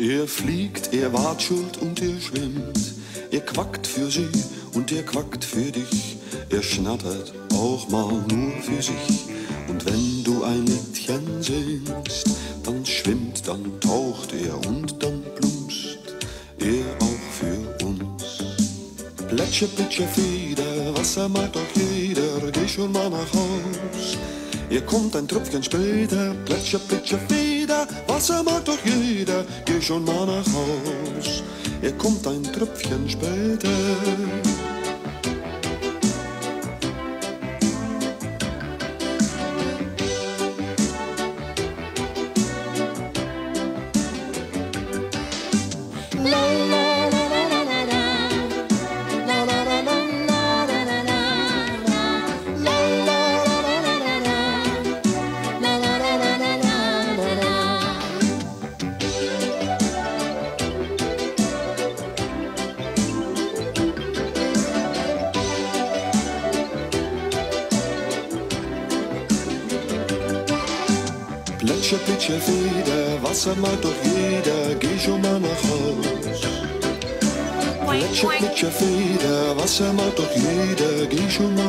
Er fliegt, er watschelt und er schwimmt. Er quackt für sie und er quackt für dich. Er schnattert auch mal nur für sich. Und wenn du ein Liedchen singst, dann schwimmt, dann taucht er und dann plumpst er auch für uns. Plätscher, plätscher, Feder, Wasser mag doch jeder, geh schon mal nach Haus. Er kommt ein Tröpfchen später, plätscher, plätscher, Feder, Wasser mag doch jeder, geh schon mal nach Haus. Er kommt ein Tröpfchen später. Plätscher, plätscher, Feder, Wasser mag doch jeder, geh schon mal nach Haus. Plätscher, plätscher, Feder, Wasser mag doch jeder, geh schon mal.